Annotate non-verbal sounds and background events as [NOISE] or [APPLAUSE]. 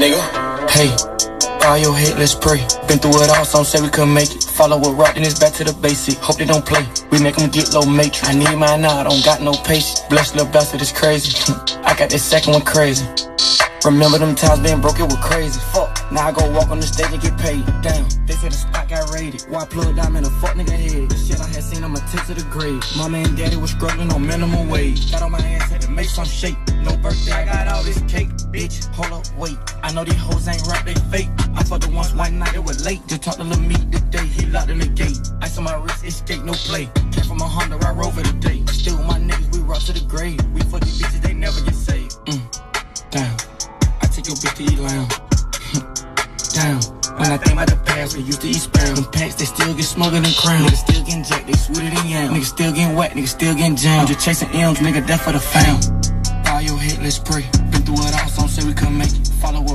nigga. Hey, all your head, let's pray. Been through it all, some say we couldn't make it. Follow a rock, then it's back to the basic. Hope they don't play. We make them get low matrix. I need mine now, I don't got no patience. Blessed little bastard is crazy. [LAUGHS] I got this second one crazy. Remember them times being broke, it was crazy. Fuck. Now I go walk on the stage and get paid. Damn, they said the spot got raided. Why plug down in a fuck nigga head? The shit I had seen, I'ma take to the grave. Mama and daddy was struggling on minimum wage. Got on my ass, had to make some shake. No birthday, I got all this cake. Bitch, hold up, wait. I know these hoes ain't right, they fake. I fucked her once one night, it was late. Just talked to Lil Meat today, he locked in the gate. Ice on my wrist, escape, no play. Came from a Honda, I rover today. Still with my niggas, we rock to the grave. We fuck these bitches, they never get saved. Mm, damn. I take your bitch to eat lamb. [LAUGHS] Down. When I think about the past, we used to eat sperm. Them packs, they still get smuggled in crown. Niggas still getting jacked, they sweeter than yam. Niggas still getting wet, niggas still getting jammed. I'm Just chasing M's, nigga, death for the fam. Bow your head, let's pray. Follow